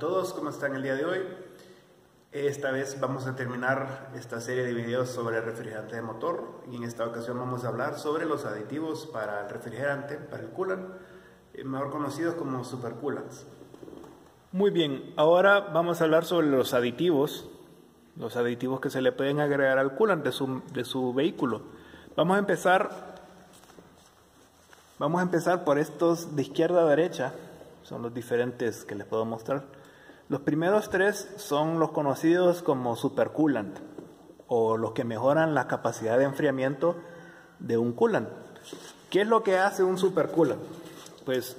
todos, ¿cómo están el día de hoy? Esta vez vamos a terminar esta serie de videos sobre refrigerante de motor y en esta ocasión vamos a hablar sobre los aditivos para el refrigerante, para el coolant, eh, mejor conocidos como supercoolants. Muy bien, ahora vamos a hablar sobre los aditivos, los aditivos que se le pueden agregar al coolant de su, de su vehículo. Vamos a empezar Vamos a empezar por estos de izquierda a derecha, son los diferentes que les puedo mostrar. Los primeros tres son los conocidos como supercoolant o los que mejoran la capacidad de enfriamiento de un coolant. ¿Qué es lo que hace un supercoolant? Pues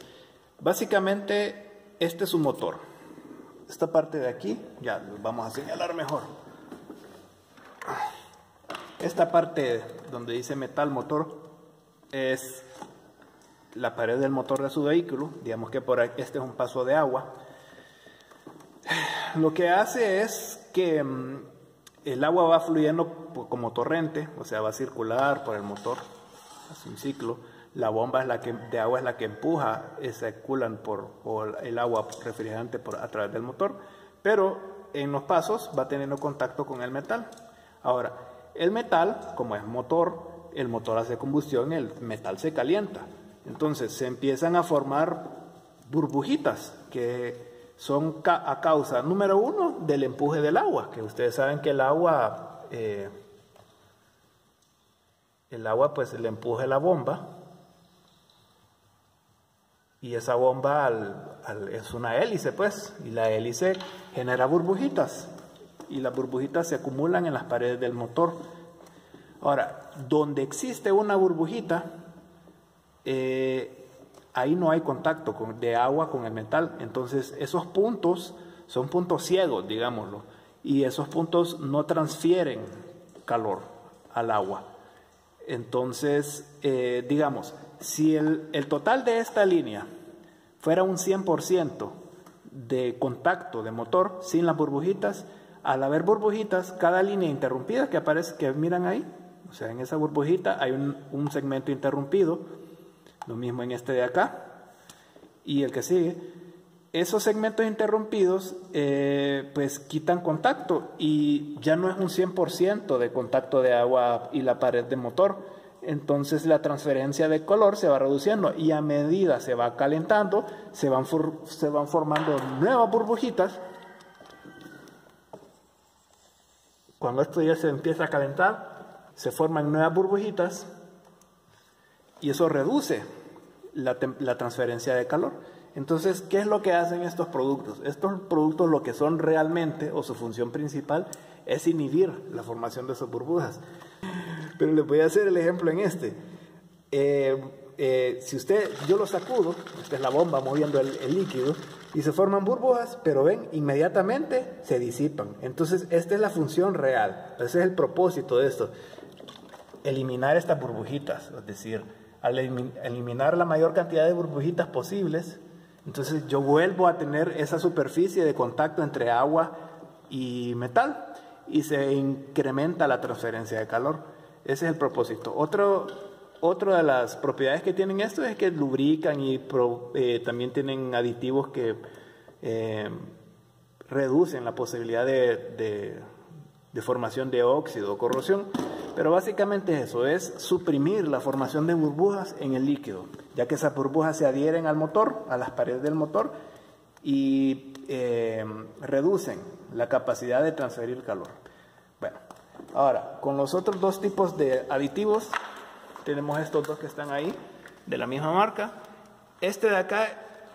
básicamente este es su motor. Esta parte de aquí, ya lo vamos a señalar mejor. Esta parte donde dice metal motor es la pared del motor de su vehículo, digamos que por aquí, este es un paso de agua, lo que hace es que mm, el agua va fluyendo como torrente, o sea, va a circular por el motor, es un ciclo. La bomba de agua es la que empuja ese coolant por, el agua refrigerante por, a través del motor, pero en los pasos va teniendo contacto con el metal. Ahora, el metal, como es motor, el motor hace combustión, el metal se calienta. Entonces se empiezan a formar burbujitas que son a causa, número uno, del empuje del agua, que ustedes saben que el agua, eh, el agua pues le empuje la bomba y esa bomba es una hélice pues, y la hélice genera burbujitas y las burbujitas se acumulan en las paredes del motor. Ahora, donde existe una burbujita, eh, ahí no hay contacto de agua con el metal. Entonces esos puntos son puntos ciegos, digámoslo, y esos puntos no transfieren calor al agua. Entonces, eh, digamos, si el, el, total de esta línea fuera un 100% de contacto de motor sin las burbujitas, al haber burbujitas, cada línea interrumpida que aparece, que miran ahí, o sea, en esa burbujita hay un, un segmento interrumpido, lo mismo en este de acá. Y el que sigue. Esos segmentos interrumpidos eh, pues quitan contacto y ya no es un 100% de contacto de agua y la pared de motor. Entonces la transferencia de color se va reduciendo y a medida se va calentando, se van, se van formando nuevas burbujitas. Cuando esto ya se empieza a calentar, se forman nuevas burbujitas y eso reduce la, transferencia de calor. Entonces, ¿qué es lo que hacen estos productos? Estos productos lo que son realmente, o su función principal, es inhibir la formación de esas burbujas. Pero le voy a hacer el ejemplo en este. Eh, eh, si usted, yo lo sacudo, esta es la bomba moviendo el, el, líquido, y se forman burbujas, pero ven, inmediatamente se disipan. Entonces, esta es la función real, ese es el propósito de esto, eliminar estas burbujitas, es decir, al eliminar la mayor cantidad de burbujitas posibles, entonces yo vuelvo a tener esa superficie de contacto entre agua y metal y se incrementa la transferencia de calor. Ese es el propósito. Otro, otra de las propiedades que tienen esto es que lubrican y eh, también tienen aditivos que eh, reducen la posibilidad de, de formación de óxido o corrosión. Pero básicamente eso, es suprimir la formación de burbujas en el líquido, ya que esas burbujas se adhieren al motor, a las paredes del motor, y eh, reducen la capacidad de transferir calor. Bueno, ahora, con los otros dos tipos de aditivos, tenemos estos dos que están ahí, de la misma marca. Este de acá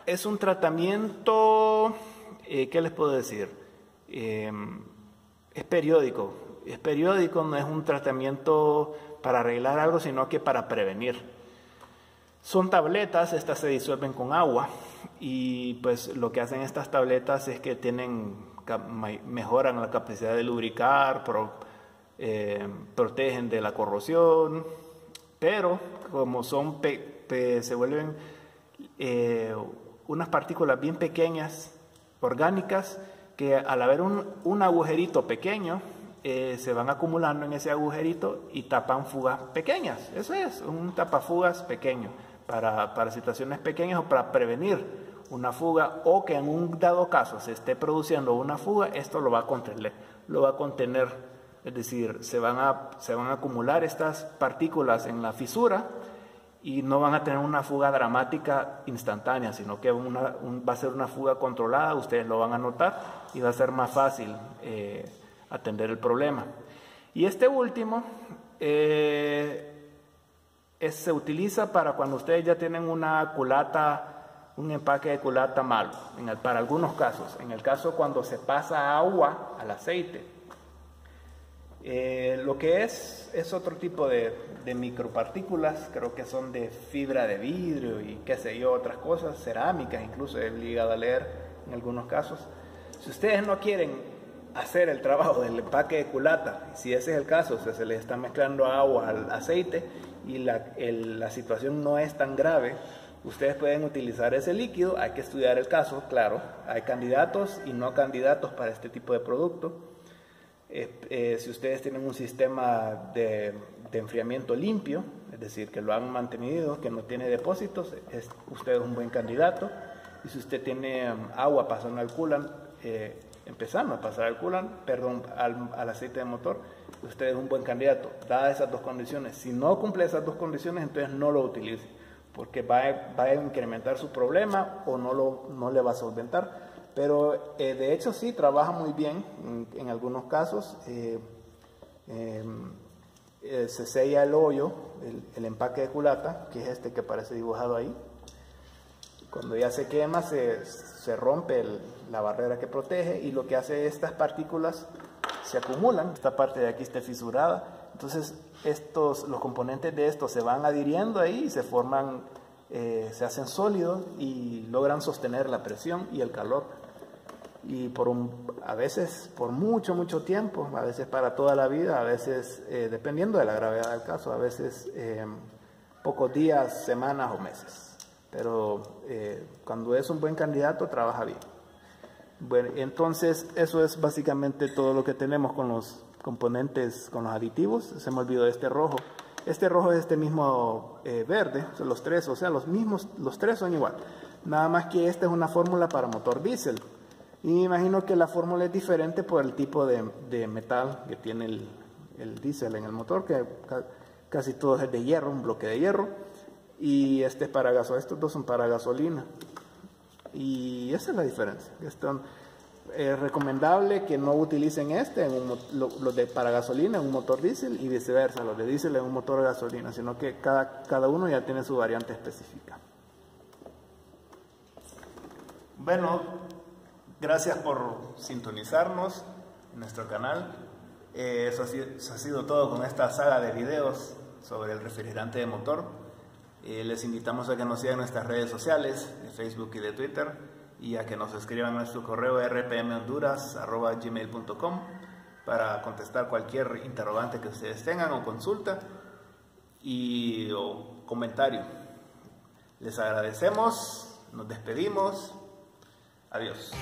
es un tratamiento, eh, ¿qué les puedo decir? Eh, es periódico, es periódico, no es un tratamiento para arreglar algo, sino que para prevenir. Son tabletas, estas se disuelven con agua y pues lo que hacen estas tabletas es que tienen, mejoran la capacidad de lubricar, eh, protegen de la corrosión, pero como son se vuelven eh, unas partículas bien pequeñas, orgánicas, que al haber un agujerito pequeño, eh, se van acumulando en ese agujerito y tapan fugas pequeñas. Eso es, un tapafugas pequeño para, para situaciones pequeñas o para prevenir una fuga o que en un dado caso se esté produciendo una fuga, esto lo va a contener, lo va a contener, es decir, se van a, se van a acumular estas partículas en la fisura y no van a tener una fuga dramática instantánea, sino que va a ser una fuga controlada, ustedes lo van a notar y va a ser más fácil eh, atender el problema. Y este último eh, se utiliza para cuando ustedes ya tienen una culata, un empaque de culata malo, para algunos casos. En el caso cuando se pasa agua al aceite, eh, lo que es es otro tipo de, micropartículas, creo que son de fibra de vidrio y qué sé yo, otras cosas, cerámicas incluso, he llegado a leer en algunos casos. Si ustedes no quieren hacer el trabajo del empaque de culata, si ese es el caso, se les está mezclando agua al aceite y la, la situación no es tan grave, ustedes pueden utilizar ese líquido, hay que estudiar el caso, claro, hay candidatos y no candidatos para este tipo de producto eh, eh, si ustedes tienen un sistema de, enfriamiento limpio, es decir, que lo han mantenido, que no tiene depósitos, es, usted es un buen candidato. Y si usted tiene um, agua pasando al coolant, eh, empezando a pasar al coolant, perdón, al, aceite de motor, usted es un buen candidato, dadas esas dos condiciones. Si no cumple esas dos condiciones, entonces no lo utilice, porque va a, va a incrementar su problema o no, lo, no le va a solventar pero eh, de hecho sí, trabaja muy bien en, algunos casos. Eh, em, eh, se sella el hoyo, el, empaque de culata, que es este que aparece dibujado ahí. Cuando ya se quema, se, se rompe la barrera que protege y lo que hace estas partículas se acumulan. Esta parte de aquí está fisurada. Entonces, estos, los componentes de esto se van adhiriendo ahí y se forman, se hacen sólidos y logran sostener la presión y el calor y por a veces por mucho, mucho tiempo, a veces para toda la vida, a veces eh, dependiendo de la gravedad del caso, a veces eh, pocos días, semanas o meses. Pero eh, cuando es un buen candidato, trabaja bien. Bueno, entonces eso es básicamente todo lo que tenemos con los componentes, con los aditivos. Se me olvidó este rojo. Este rojo es este mismo verde, son los tres, o sea, los mismos, los tres son igual. Nada más que esta es una fórmula para motor diésel. Y me imagino que la fórmula es diferente por el tipo de, de metal que tiene el, el, diésel en el motor, que casi todo es de hierro, un bloque de hierro. Y este es para gasolina, estos dos son para gasolina. Y esa es la diferencia. Es recomendable que no utilicen este, los de para gasolina en un motor diésel y viceversa, los de diésel en un motor gasolina, sino que cada, cada uno ya tiene su variante específica. Bueno, Gracias por sintonizarnos en nuestro canal. Eh, eso, ha sido, todo con esta saga de videos sobre el refrigerante de motor. Eh, les invitamos a que nos sigan en nuestras redes sociales, de Facebook y de Twitter, y a que nos escriban a nuestro correo rpmhonduras.gmail.com para contestar cualquier interrogante que ustedes tengan o consulta y o comentario. Les agradecemos, nos despedimos. Adiós.